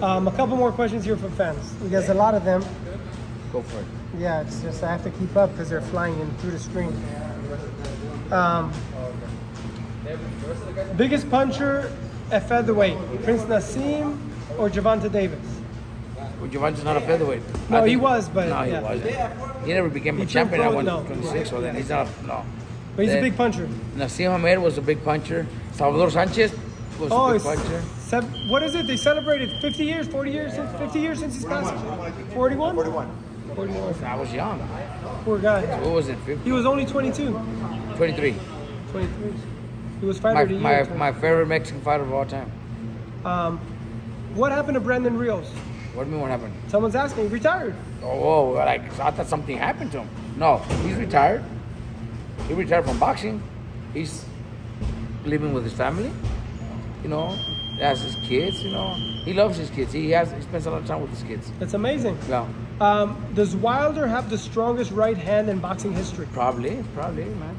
Um, a couple more questions here from fans. There's a lot of them. Go for it. Yeah, it's just I have to keep up because they're flying in through the screen. Um, biggest puncher at featherweight, Prince Naseem or Gervonta Davis? Well, Gervonta's not a featherweight. No, I he was, but, no, he yeah. wasn't. He never became He a champion at pro- no. so then he's not. No. But he's a big puncher. Naseem Hamed was a big puncher. Salvador Sanchez was Oh, a big it's puncher. sev- what is it? They celebrated 50 years, 40 years, 50 years since he's passed. 41? 41. 41. I was young. Poor guy. What was it? 50? He was only 22. 23. 23. He was fighter My, my, year. my favorite Mexican fighter of all time. Um, what happened to Brandon Rios? What do you mean what happened? Someone's asking. He retired. Oh, whoa, like I thought something happened to him. No, he's retired. He retired from boxing. He's living with his family. You know, he has his kids. You know, he loves his kids. He has he spends a lot of time with his kids. It's amazing. Yeah, Um, does Wilder have the strongest right hand in boxing history? probably, probably, man.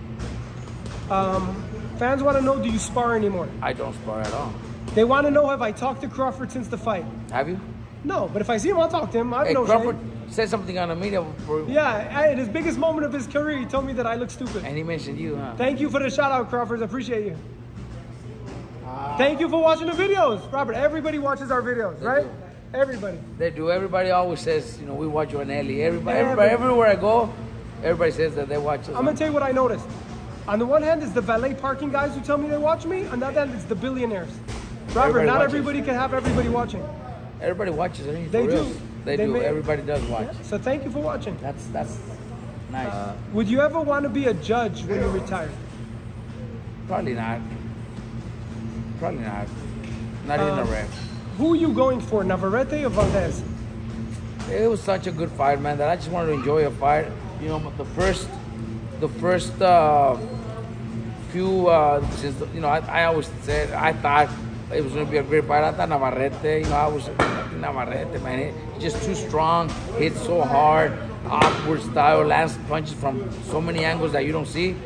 Um, fans want to know, do you spar anymore? I don't spar at all. They want to know, have I talked to Crawford since the fight? Have you? No, but if I see him, I'll talk to him. I have Hey, no Crawford shame. said something on the media, Yeah, at his biggest moment of his career, he told me that I look stupid. and he mentioned you, huh? Thank you for the shout out, Crawford. I appreciate you. Thank you for watching the videos. Robert, everybody watches our videos, right? Everybody. They do. Everybody always says, you know, we watch you on Ellie. Everybody, everybody, everywhere I go, everybody says that they watch us. I'm gonna tell you what I noticed. On the one hand, is the valet parking guys who tell me they watch me. On the other hand, it's the billionaires. Robert, Everybody not watches. everybody can have everybody watching. Everybody watches. I mean, They do. They, They do. may- Everybody does watch. So thank you for watching. That's that's nice. Uh, would you ever want to be a judge when you retire? Probably not. Probably not. Not even a Um, ref. Who are you going for, Navarrete or Valdez? It was such a good fight, man. That I just wanted to enjoy a fight. You know, the first, the first uh, few, uh, since you know, I, I always said I thought it was gonna be a great fight. I thought Navarrete. You know, I was Navarrete, man. He's just too strong. Hits so hard. Awkward style. Lands punches from so many angles that you don't see.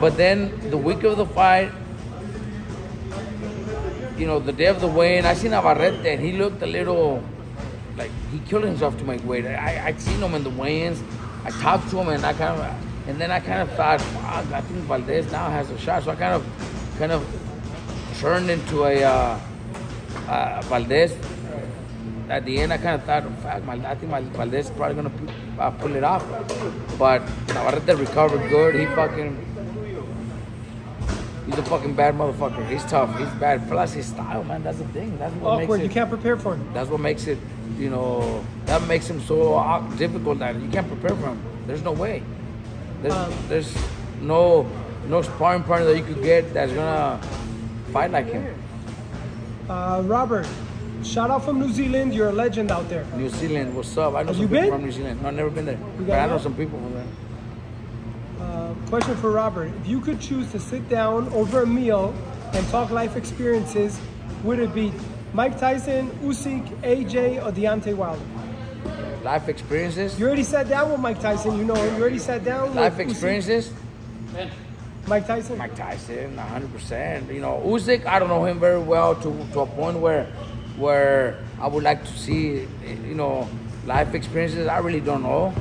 But then the week of the fight, you know, the day of the weigh-in, I seen Navarrete and he looked a little like he killed himself to make weight. I I seen him in the weigh-ins. I talked to him and I kind of, and then I kind of thought, fuck, I think Valdez now has a shot. So I kind of, kind of turned into a uh, uh, Valdez. At the end, I kind of thought, fuck, Mal- I think Mal- Valdez is probably gonna uh, pull it off. But Navarrete recovered good. He fucking. He's a fucking bad motherfucker. He's tough. He's bad. Plus his style, man. That's the thing. That's what makes Awkward. it. You can't prepare for him. That's what makes it, you know, that makes him so difficult that you can't prepare for him. There's no way. There's, Um, there's no no sparring partner that you could get that's gonna fight like him. Uh, Robert, shout out from New Zealand. You're a legend out there. New Zealand, what's up? I know Have some you people been? from New Zealand. No, I've never been there, but I know some people from there. Question for Robert. If you could choose to sit down over a meal and talk life experiences, would it be Mike Tyson, Usyk, AJ, or Deontay Wilder? Life experiences. You already sat down with Mike Tyson. You know him. You already sat down Life with Usyk. experiences. Mike Tyson. Mike Tyson, 100%. You know, Usyk, I don't know him very well to, to a point where where I would like to see, eh, you know, life experiences. I really don't know.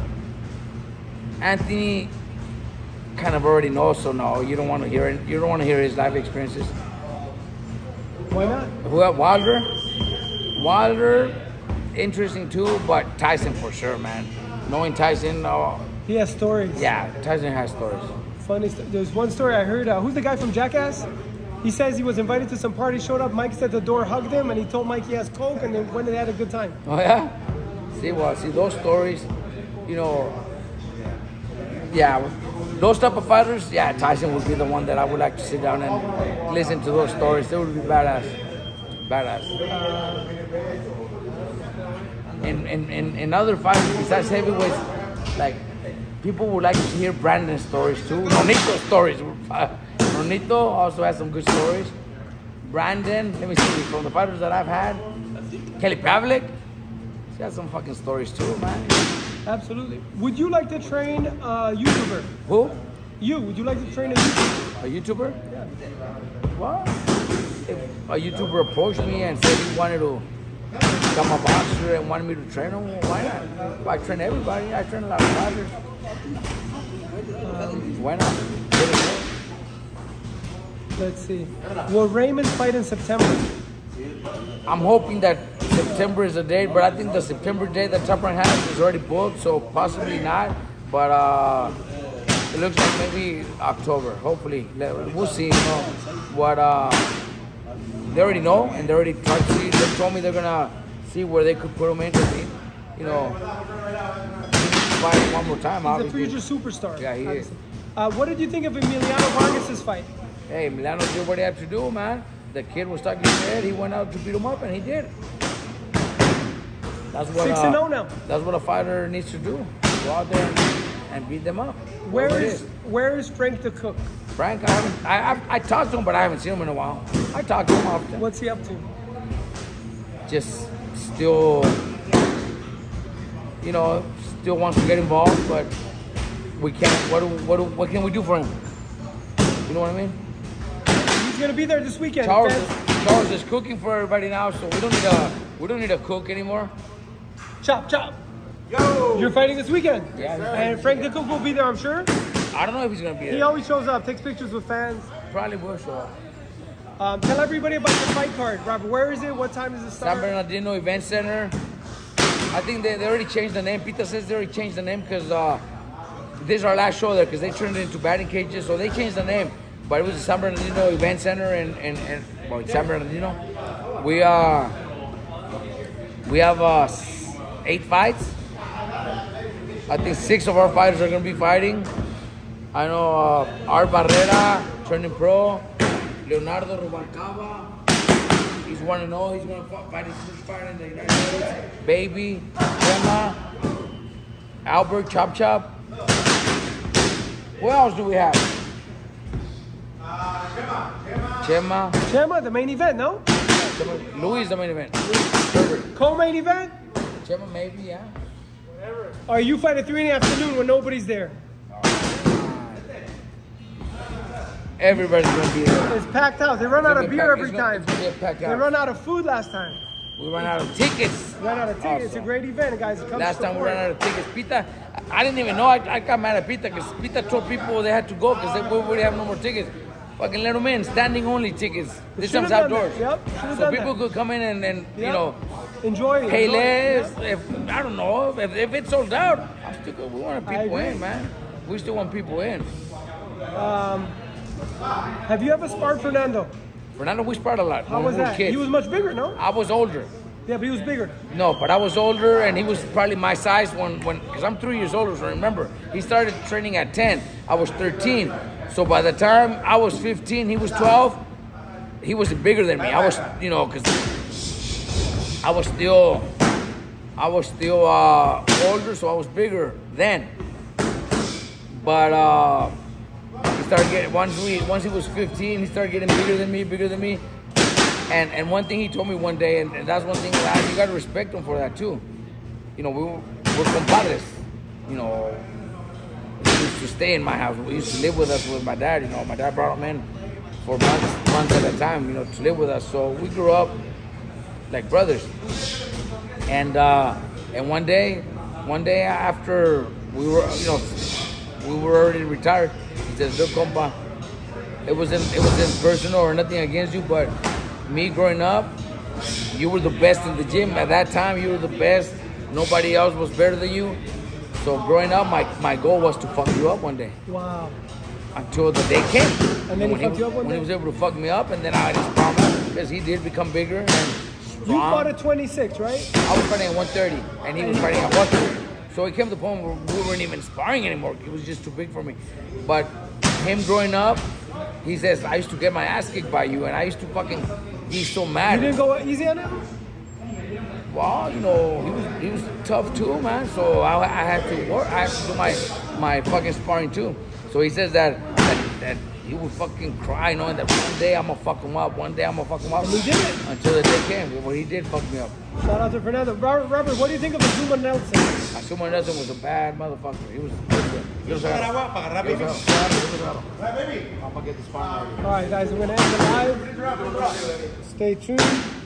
Anthony kind of already know, so no, you don't want to hear it. You don't want to hear his life experiences. Why not? Who? Wilder? Wilder, interesting too, but Tyson for sure, man. Knowing Tyson, oh, He has stories. yeah, Tyson has stories. Funny. St- There's one story I heard. Uh, who's the guy from Jackass? He says he was invited to some party, showed up. Mike's at the door, hugged him, and he told Mike he has coke, and then went and had a good time. Oh yeah. See, well, see those stories, you know. Yeah, those type of fighters. Yeah, Tyson would be the one that I would like to sit down and listen to those stories. They would be badass, badass. In in in, in other fighters besides heavyweights, like people would like to hear Brandon's stories too. Nonito's stories. Uh, Nonito also has some good stories. Brandon, let me see, from the fighters that I've had, Kelly Pavlik, she has some fucking stories too, man. Absolutely. Would you like to train a YouTuber? Who? You? Would you like to train a YouTuber? A YouTuber? Yeah. Well, if a YouTuber approached me and said he wanted to become a boxer and wanted me to train him, well, why not? I train everybody. I train a lot of fighters. Um, why not? Let's see. Will Raymond fight in September? I'm hoping that September is the date, but I think the September date that Top Rank has is already booked, so possibly not. But uh, it looks like maybe October. Hopefully, we'll see. You know what? Uh, they already know, and they already tried to see. They told me they're gonna see where they could put him in. You know, fight one more time. He's obviously. a future superstar. Yeah, he is. Uh, what did you think of Emiliano Vargas' fight? Hey, Milano did what he had to do, man. The kid was stuck in his head. He went out to beat him up, and he did. That's what. Six uh, and zero now. That's what a fighter needs to do. Go out there and, and beat them up. Where it is where is Frank the Cook? Frank? I haven't. I, I I talked to him, but I haven't seen him in a while. I talk to him often. What's he up to? Just still, you know, still wants to get involved, but we can't. What do, what do, what can we do for him? You know what I mean? He's gonna be there this weekend. Charles, is, Charles is cooking for everybody now, so we don't need a we don't need a cook anymore. Chop chop. Yo! You're fighting this weekend. Yeah. And Frank Cook will be there, I'm sure. I don't know if he's gonna be He always shows up, takes pictures with fans. Probably will show up. Um, tell everybody about the fight card, Robert. Where is it? What time is it San? Bernardino Event Center. I think they, they already changed the name. Peter says they already changed the name because uh, this is our last show there because they turned it into batting cages, so they changed the name. But it was the San Bernardino Event Center and and, and well, San Bernardino. We uh we have uh eight fights. I think six of our fighters are gonna be fighting. I know uh, Art Barrera turning pro, Leonardo Rubalcaba. He's one and all. He's gonna fight his first fight in the United States. Baby, Gemma, Albert Chop Chop. What else do we have? Uh, Chema. Chema, the main event, no? Chema. Louis the main event. Co-main event? Maybe, yeah. Or you fight at three in the afternoon when nobody's there. Everybody's gonna be there. It's packed out. They run out of beer packed- every gonna- time. gonna be a packed They run out of food last time. We ran out of tickets. Ran out of tickets. It's a great event, guys. Come Last time we ran out of tickets, Pita, I didn't even know. I, I got mad at Pita because Pita told people they had to go because they we already have no more tickets. Fucking let them in, standing only tickets. This time's outdoors. Yep, so people that. could come in and, and you know, Enjoy it. pay enjoy it. less. If I don't know if, if it's sold out, I'm still good. We want people in, man. We still want people in. Um, have you ever sparred Fernando? Fernando, we sparred a lot. How was we that? kids. He was much bigger, no? I was older. Yeah, but he was bigger. No, but I was older, and he was probably my size when, when, because I'm three years older. So remember, he started training at 10. I was 13. So by the time I was 15, he was 12. He was bigger than me. I was, you know, because I was still, I was still uh, older, so I was bigger then. But uh, he started getting once we once he was 15, he started getting bigger than me, bigger than me. And and one thing he told me one day, and, and that's one thing you got to respect him for that too. You know, we were, we're compadres. You know, he used to stay in my house. We used to live with us with my dad. You know, my dad brought him in for months, months at a time. You know, to live with us. So we grew up like brothers. And uh, and one day, one day after we were, you know, we were already retired. He says, "Look, compa, it wasn't it wasn't personal or nothing against you, but me growing up, you were the best in the gym at that time. You were the best. Nobody else was better than you. So growing up, my, my goal was to fuck you up one day Wow. until the day came. And then he when fucked you up one when he was able to fuck me up, and then I just promised because he did become bigger and You fought at 26, right? I was fighting at 130, and he was fighting at 130. So it came to the point where we weren't even sparring anymore. It was just too big for me. But him growing up, he says, I used to get my ass kicked by you, and I used to fucking be so mad. You didn't go easy on him? Well, you know, he was he was tough too, man. So I, I had to work. I had to do my my fucking sparring too. So he says that that, that he would fucking cry knowing that one day I'm gonna fuck him up. One day I'm gonna fuck him up. And he did it. until the day came when he did fuck me up. Shout out to Fernando. Robert, Robert what do you think of Azumah Nelson? Azumah Nelson was a bad motherfucker. He was. He was Para agua, para agarrar, baby. I'm gonna get this sparring. All right, guys, we're going to end the live. Stay tuned.